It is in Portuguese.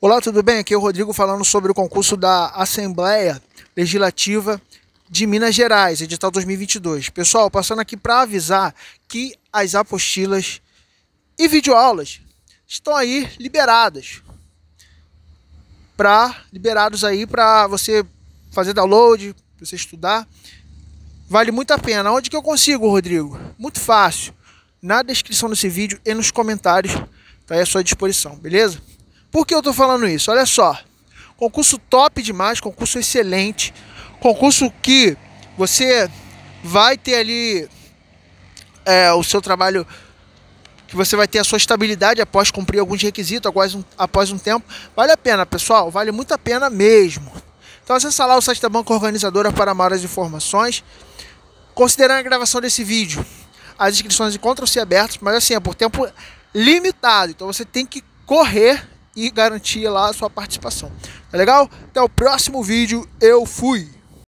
Olá, tudo bem? Aqui é o Rodrigo falando sobre o concurso da Assembleia Legislativa de Minas Gerais, edital 2022. Pessoal, passando aqui para avisar que as apostilas e videoaulas estão aí liberadas. Para liberados aí para você fazer download, para você estudar. Vale muito a pena. Onde que eu consigo, Rodrigo? Muito fácil. Na descrição desse vídeo e nos comentários está aí à sua disposição, beleza? Por que eu estou falando isso? Olha só, concurso top demais, concurso excelente, concurso que você vai ter ali é, o seu trabalho, que você vai ter a sua estabilidade após cumprir alguns requisitos, após um, após um tempo. Vale a pena, pessoal, vale muito a pena mesmo. Então acessa lá o site da Banca Organizadora para maiores informações. Considerando a gravação desse vídeo, as inscrições encontram-se abertas, mas assim, é por tempo limitado. Então você tem que correr e garantir lá a sua participação. Tá legal? Até o próximo vídeo. Eu fui!